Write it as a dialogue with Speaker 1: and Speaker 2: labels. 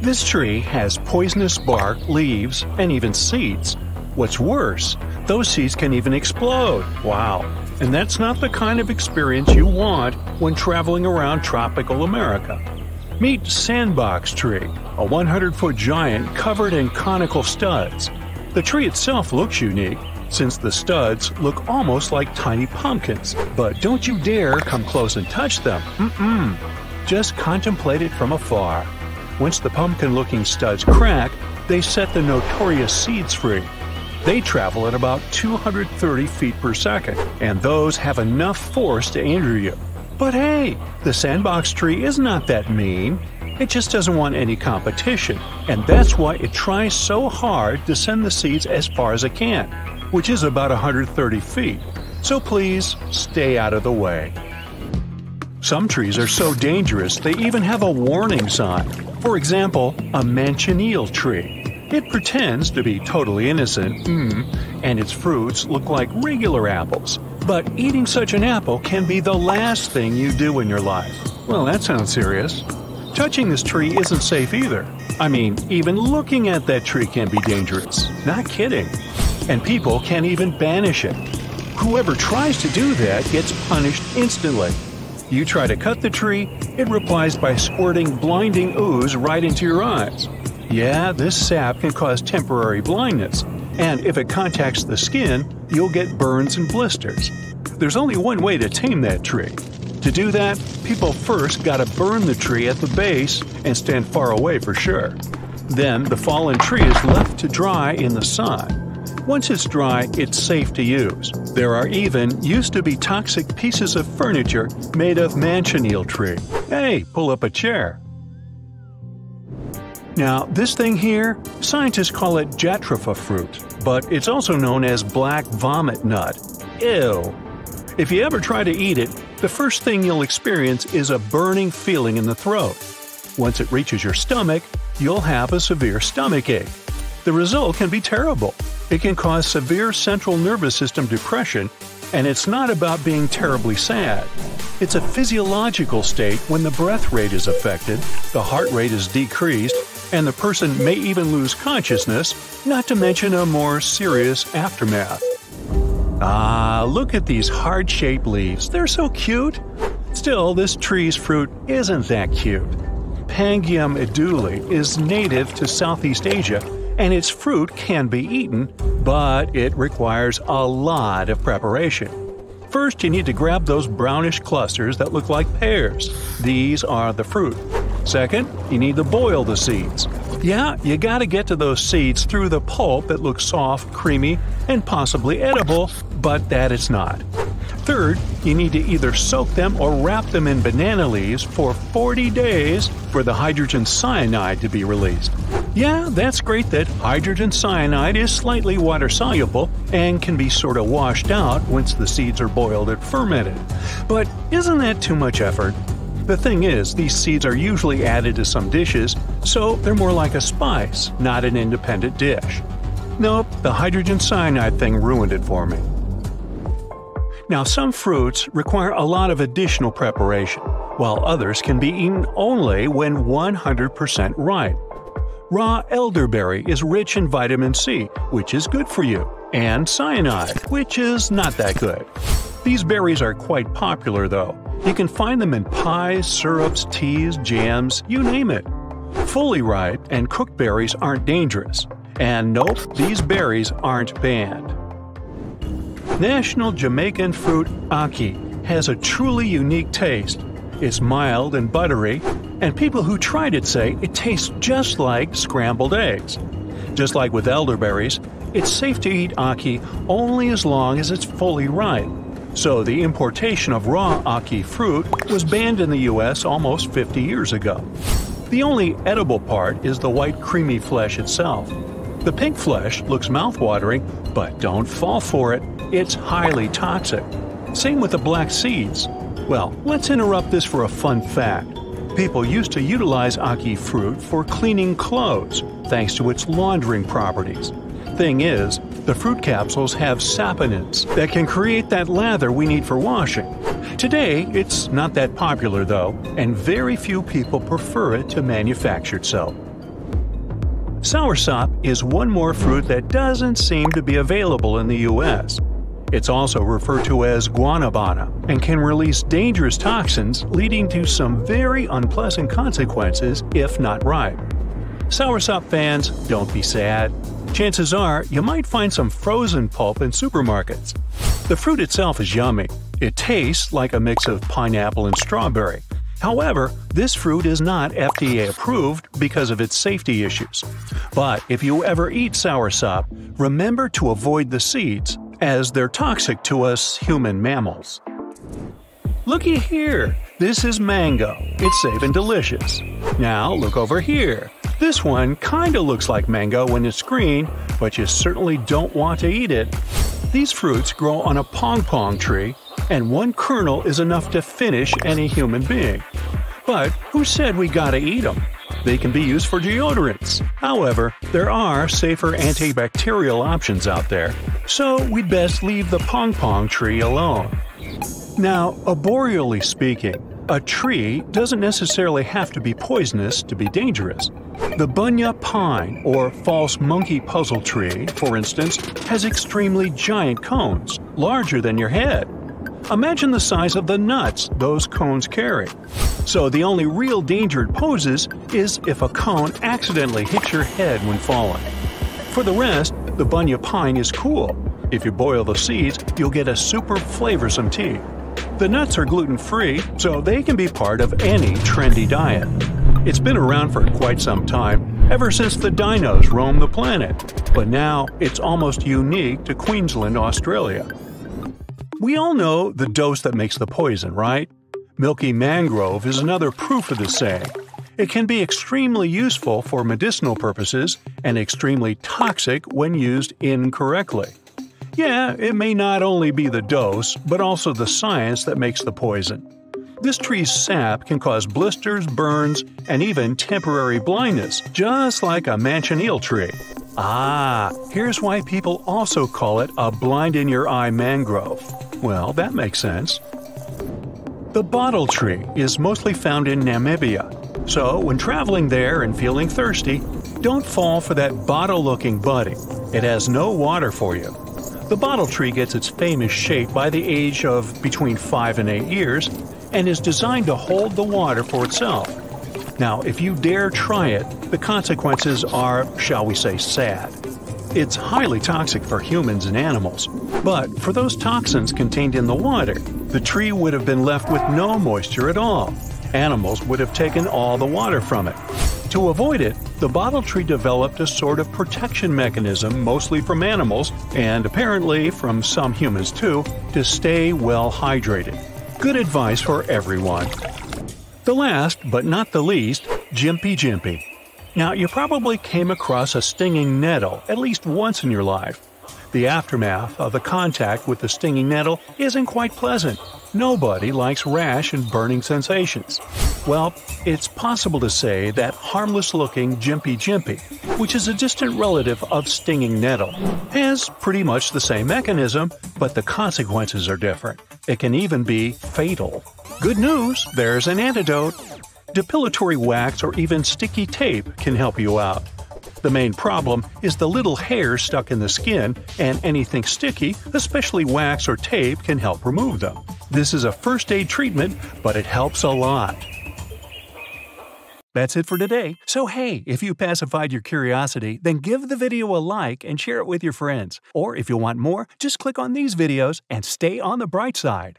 Speaker 1: This tree has poisonous bark, leaves, and even seeds. What's worse, those seeds can even explode. Wow. And that's not the kind of experience you want when traveling around tropical America. Meet Sandbox Tree, a 100 foot giant covered in conical studs. The tree itself looks unique, since the studs look almost like tiny pumpkins. But don't you dare come close and touch them. Mm-mm. Just contemplate it from afar. Once the pumpkin looking studs crack, they set the notorious seeds free. They travel at about 230 feet per second, and those have enough force to injure you. But hey, the sandbox tree is not that mean. It just doesn't want any competition, and that's why it tries so hard to send the seeds as far as it can, which is about 130 feet. So please stay out of the way. Some trees are so dangerous they even have a warning sign. For example, a manchineel tree. It pretends to be totally innocent, mm, and its fruits look like regular apples. But eating such an apple can be the last thing you do in your life. Well, that sounds serious. Touching this tree isn't safe either. I mean, even looking at that tree can be dangerous. Not kidding. And people can even banish it. Whoever tries to do that gets punished instantly. You try to cut the tree, it replies by squirting blinding ooze right into your eyes. Yeah, this sap can cause temporary blindness, and if it contacts the skin, you'll get burns and blisters. There's only one way to tame that tree. To do that, people first gotta burn the tree at the base and stand far away for sure. Then the fallen tree is left to dry in the sun. Once it's dry, it's safe to use. There are even used to be toxic pieces of furniture made of manchineel tree. Hey, pull up a chair. Now, this thing here, scientists call it jatropha fruit, but it's also known as black vomit nut. Ew. If you ever try to eat it, the first thing you'll experience is a burning feeling in the throat. Once it reaches your stomach, you'll have a severe stomach ache. The result can be terrible. It can cause severe central nervous system depression, and it's not about being terribly sad. It's a physiological state when the breath rate is affected, the heart rate is decreased, and the person may even lose consciousness, not to mention a more serious aftermath. Ah, look at these heart shaped leaves. They're so cute. Still, this tree's fruit isn't that cute. Pangium edule is native to Southeast Asia, and its fruit can be eaten, but it requires a lot of preparation. First, you need to grab those brownish clusters that look like pears. These are the fruit. Second, you need to boil the seeds. Yeah, you gotta get to those seeds through the pulp that looks soft, creamy, and possibly edible, but that it's not. Third, you need to either soak them or wrap them in banana leaves for 40 days for the hydrogen cyanide to be released. Yeah, that's great that hydrogen cyanide is slightly water soluble and can be sort of washed out once the seeds are boiled and fermented. But isn't that too much effort? The thing is, these seeds are usually added to some dishes, so they're more like a spice, not an independent dish. Nope, the hydrogen cyanide thing ruined it for me. Now, some fruits require a lot of additional preparation, while others can be eaten only when 100% ripe. Raw elderberry is rich in vitamin C, which is good for you, and cyanide, which is not that good. These berries are quite popular though. You can find them in pies, syrups, teas, jams, you name it. Fully ripe and cooked berries aren't dangerous. And nope, these berries aren't banned. National Jamaican fruit ackee has a truly unique taste. It's mild and buttery, and people who tried it say it tastes just like scrambled eggs. Just like with elderberries, it's safe to eat ackee only as long as it's fully ripe. So the importation of raw ackee fruit was banned in the US almost 50 years ago. The only edible part is the white creamy flesh itself. The pink flesh looks mouthwatering, but don't fall for it. It's highly toxic. Same with the black seeds. Well, let's interrupt this for a fun fact. People used to utilize ackee fruit for cleaning clothes, thanks to its laundering properties. Thing is, the fruit capsules have saponins that can create that lather we need for washing. Today, it's not that popular though, and very few people prefer it to manufactured soap. Soursop is one more fruit that doesn't seem to be available in the US. It's also referred to as guanabana and can release dangerous toxins leading to some very unpleasant consequences if not ripe. Soursop fans, don't be sad. Chances are you might find some frozen pulp in supermarkets. The fruit itself is yummy. It tastes like a mix of pineapple and strawberry. However, this fruit is not FDA approved because of its safety issues. But if you ever eat soursop, remember to avoid the seeds as they're toxic to us human mammals. Looky here! This is mango. It's safe and delicious. Now look over here. This one kinda looks like mango when it's green, but you certainly don't want to eat it. These fruits grow on a pong pong tree, and one kernel is enough to finish any human being. But who said we gotta eat them? They can be used for deodorants. However, there are safer antibacterial options out there, so we'd best leave the pong pong tree alone. Now, arboreally speaking, a tree doesn't necessarily have to be poisonous to be dangerous. The bunya pine, or false monkey puzzle tree, for instance, has extremely giant cones, larger than your head. Imagine the size of the nuts those cones carry. So the only real danger it poses is if a cone accidentally hits your head when falling. For the rest, the bunya pine is cool. If you boil the seeds, you'll get a super flavorsome tea. The nuts are gluten free, so they can be part of any trendy diet. It's been around for quite some time, ever since the dinos roamed the planet, but now it's almost unique to Queensland, Australia. We all know the dose that makes the poison, right? Milky mangrove is another proof of the saying. It can be extremely useful for medicinal purposes and extremely toxic when used incorrectly. Yeah, it may not only be the dose, but also the science that makes the poison. This tree's sap can cause blisters, burns, and even temporary blindness, just like a manchineel tree. Ah, here's why people also call it a blind in your eye mangrove. Well, that makes sense. The bottle tree is mostly found in Namibia, so when traveling there and feeling thirsty, don't fall for that bottle looking buddy. It has no water for you. The bottle tree gets its famous shape by the age of between 5 and 8 years and is designed to hold the water for itself. Now, if you dare try it, the consequences are, shall we say, sad. It's highly toxic for humans and animals, but for those toxins contained in the water, the tree would have been left with no moisture at all. Animals would have taken all the water from it. To avoid it, the bottle tree developed a sort of protection mechanism, mostly from animals, and apparently from some humans too, to stay well hydrated. Good advice for everyone. The last, but not the least, Gympie Gympie. Now, you probably came across a stinging nettle at least once in your life. The aftermath of the contact with the stinging nettle isn't quite pleasant. Nobody likes rash and burning sensations. Well, it's possible to say that harmless looking Gympie Gympie, which is a distant relative of stinging nettle, has pretty much the same mechanism, but the consequences are different. It can even be fatal. Good news, there's an antidote depilatory wax or even sticky tape can help you out. The main problem is the little hairs stuck in the skin, and anything sticky, especially wax or tape, can help remove them. This is a first aid treatment, but it helps a lot. That's it for today. So hey, if you pacified your curiosity, then give the video a like and share it with your friends. Or if you want more, just click on these videos and stay on the bright side.